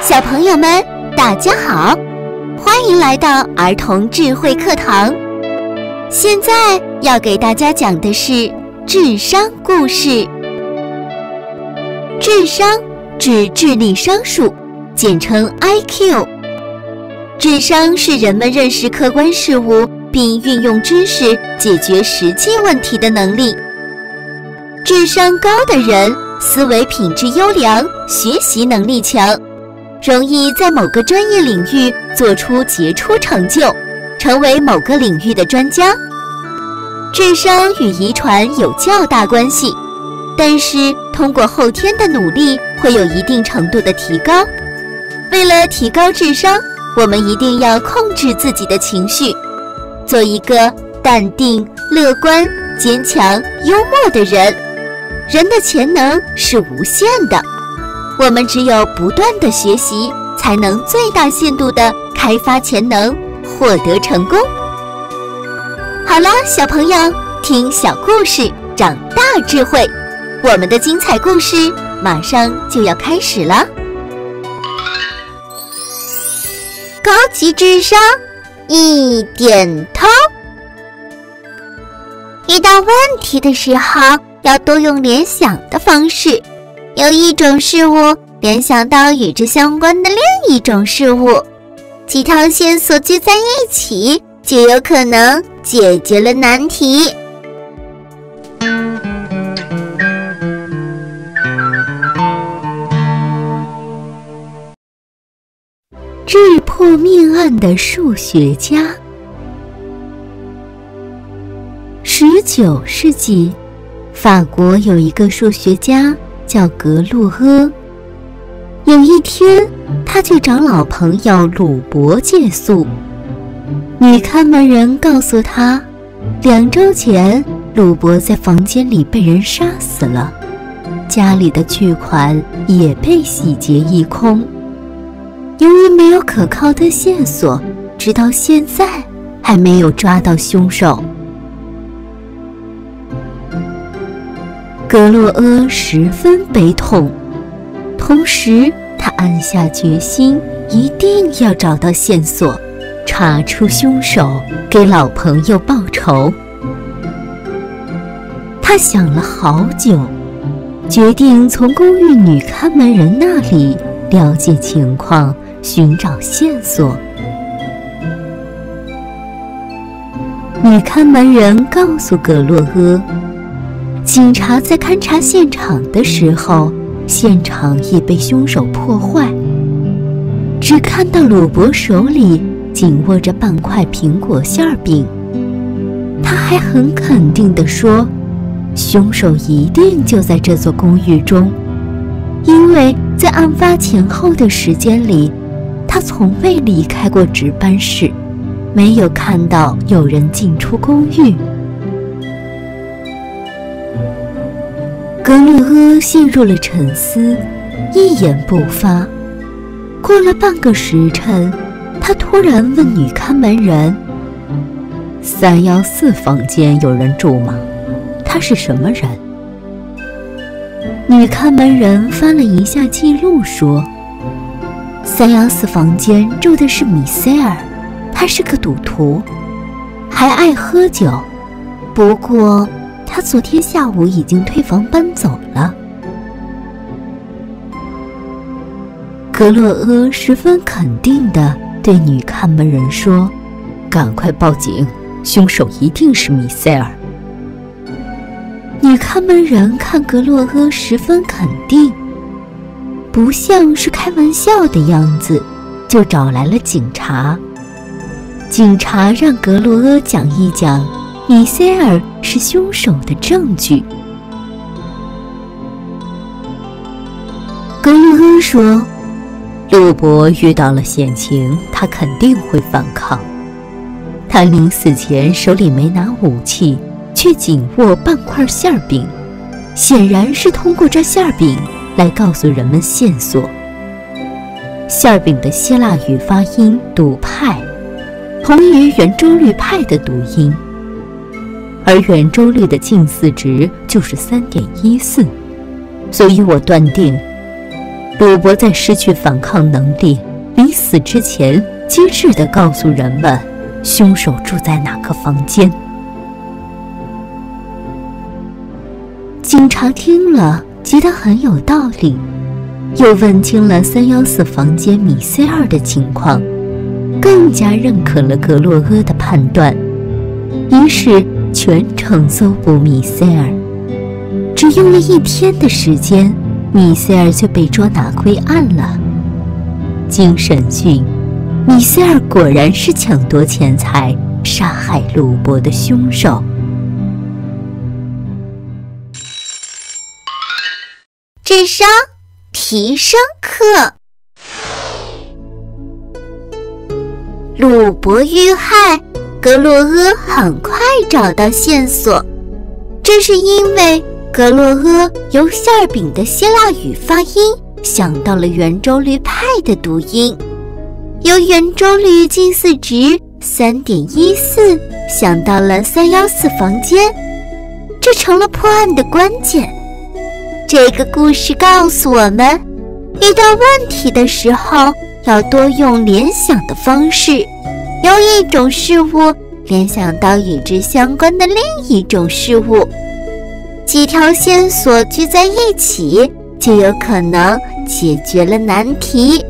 小朋友们，大家好，欢迎来到儿童智慧课堂。现在要给大家讲的是智商故事。智商指智力商数，简称 I.Q。智商是人们认识客观事物并运用知识解决实际问题的能力。智商高的人，思维品质优良，学习能力强。容易在某个专业领域做出杰出成就，成为某个领域的专家。智商与遗传有较大关系，但是通过后天的努力会有一定程度的提高。为了提高智商，我们一定要控制自己的情绪，做一个淡定、乐观、坚强、幽默的人。人的潜能是无限的。我们只有不断的学习，才能最大限度的开发潜能，获得成功。好了，小朋友，听小故事，长大智慧。我们的精彩故事马上就要开始了。高级智商一点通。遇到问题的时候，要多用联想的方式。有一种事物联想到与之相关的另一种事物，几条线索聚在一起，就有可能解决了难题。智破命案的数学家。十九世纪，法国有一个数学家。叫格洛阿。有一天，他去找老朋友鲁伯借宿。女看门人告诉他，两周前鲁伯在房间里被人杀死了，家里的巨款也被洗劫一空。由于没有可靠的线索，直到现在还没有抓到凶手。格洛阿十分悲痛，同时他暗下决心，一定要找到线索，查出凶手，给老朋友报仇。他想了好久，决定从公寓女看门人那里了解情况，寻找线索。女看门人告诉葛洛阿。警察在勘察现场的时候，现场已被凶手破坏。只看到鲁伯手里紧握着半块苹果馅饼。他还很肯定地说：“凶手一定就在这座公寓中，因为在案发前后的时间里，他从未离开过值班室，没有看到有人进出公寓。”格洛阿陷入了沉思，一言不发。过了半个时辰，他突然问女看门人：“三幺四房间有人住吗？他是什么人？”女看门人翻了一下记录，说：“三幺四房间住的是米塞尔，他是个赌徒，还爱喝酒。不过……”他昨天下午已经退房搬走了。格洛阿十分肯定地对女看门人说：“赶快报警，凶手一定是米塞尔。”女看门人看格洛阿十分肯定，不像是开玩笑的样子，就找来了警察。警察让格洛阿讲一讲。米歇尔是凶手的证据。格洛恩说：“鲁伯遇到了险情，他肯定会反抗。他临死前手里没拿武器，却紧握半块馅饼，显然是通过这馅饼来告诉人们线索。馅饼的希腊语发音‘赌派’，同于圆周率派的读音。”而圆周率的近似值就是三点一四，所以我断定，鲁伯在失去反抗能力、临死之前，机智地告诉人们凶手住在哪个房间。警察听了，觉得很有道理，又问清了三幺四房间米 C 二的情况，更加认可了格洛厄的判断，于是。全程搜捕米歇尔，只用了一天的时间，米塞尔就被捉拿归案了。经审讯，米塞尔果然是抢夺钱财、杀害鲁伯的凶手。智商提升课：鲁伯遇害。格洛厄很快找到线索，这是因为格洛厄由馅饼的希腊语发音想到了圆周率派的读音，由圆周率近似值三点一四想到了三幺四房间，这成了破案的关键。这个故事告诉我们，遇到问题的时候要多用联想的方式。由一种事物联想到与之相关的另一种事物，几条线索聚在一起，就有可能解决了难题。